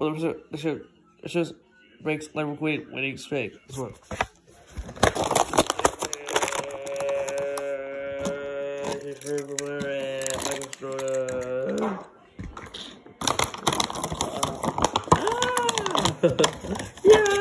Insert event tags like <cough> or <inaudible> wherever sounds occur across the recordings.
Well, it just breaks like when it's straight. This one. <laughs> yeah!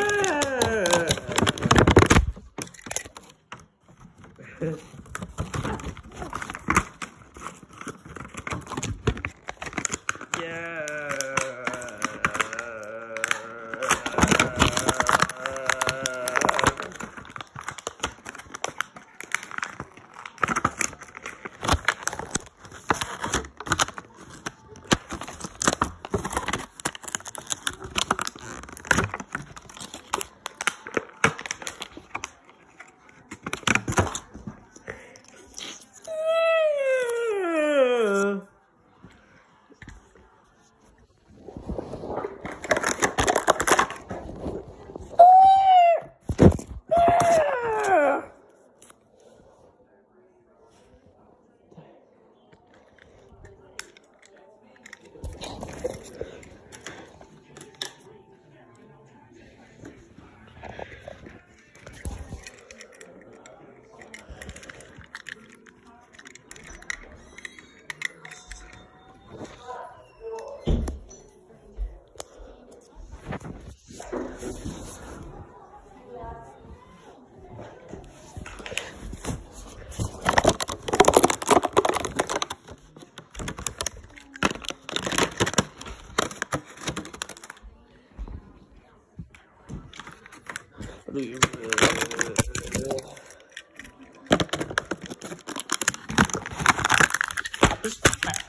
绿绿绿。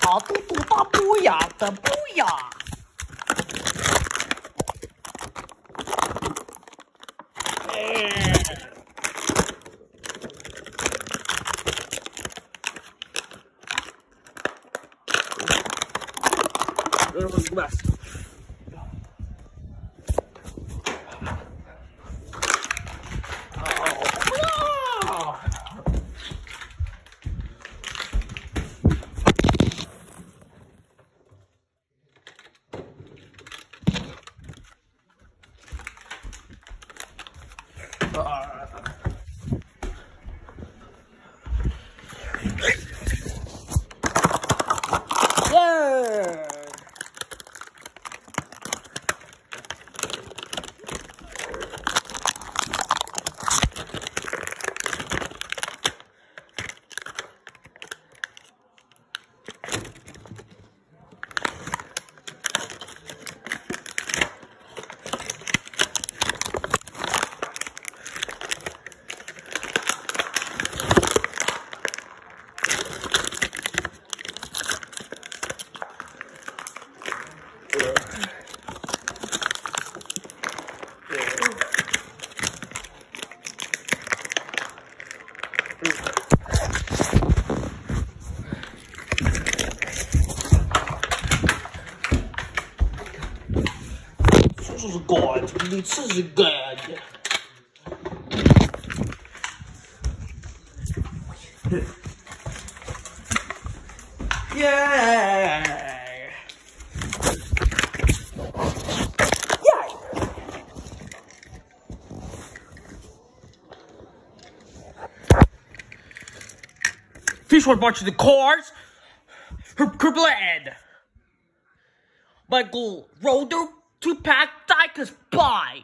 大嘟嘟大嘟呀，大嘟呀。Let's go. Arr. Booyah! Go God, this is good. Yay! Fish was watching the cars. Her, her bled. Michael Rotor Two pack Dikers, bye!